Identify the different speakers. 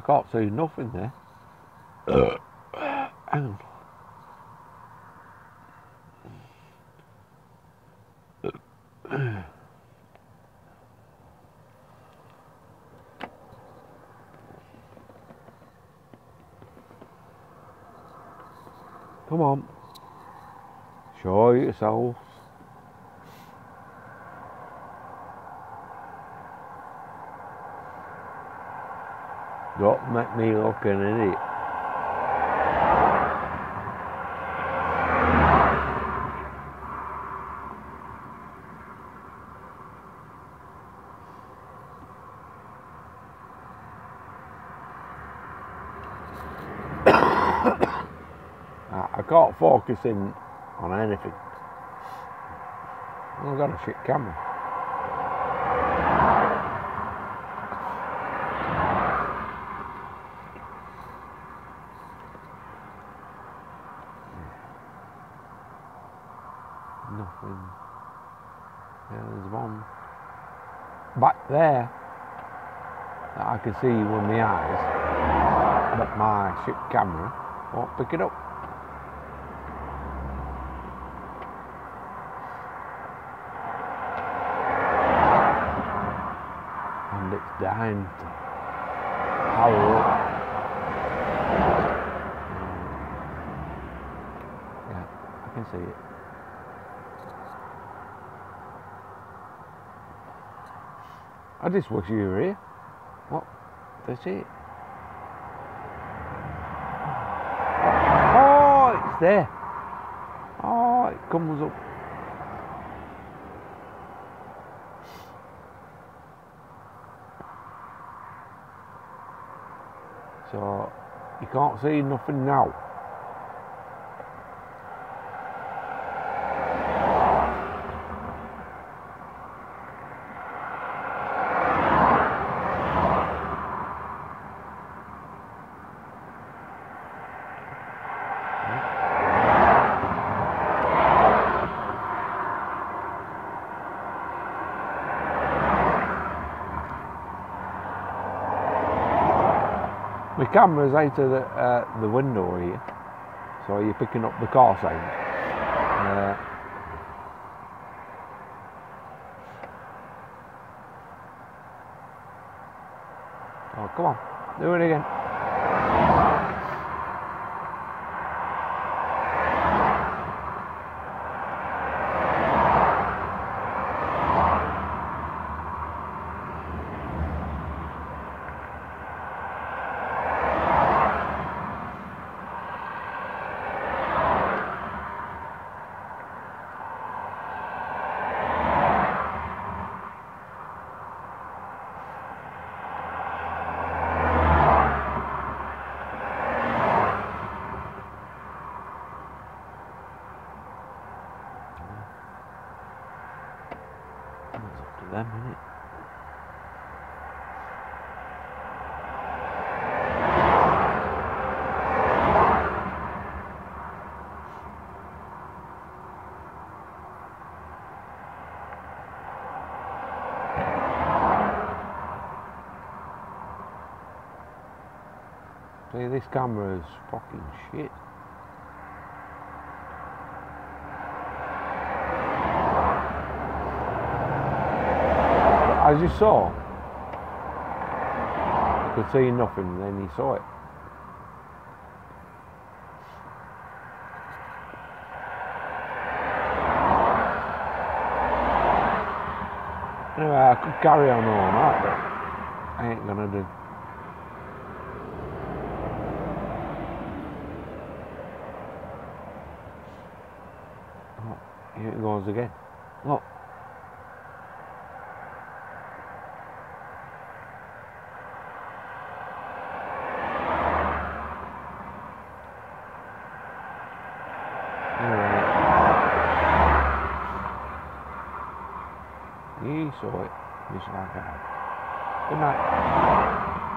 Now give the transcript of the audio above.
Speaker 1: can't see nothing there. Uh. Hang on. Come on. Show yourselves. Don't make me look an idiot. I can't focus in on anything. I've got a shit camera. Nothing. Yeah, there's one back there that I can see with my eyes, but my ship camera won't pick it up. And it's dying to power up. Yeah, I can see it. I just wish you were here. What? That's it. Oh, it's there. Oh, it comes up. So you can't see nothing now. My camera's out of the, uh, the window here, so you're picking up the car sound. Uh, oh, come on, do it again. Them, innit? See, this camera is fucking shit. But as you saw, could see nothing, then he saw it. Anyway, I could carry on all night, but I ain't gonna do. Oh, here it goes again. Look. saw it. It like that. Good night.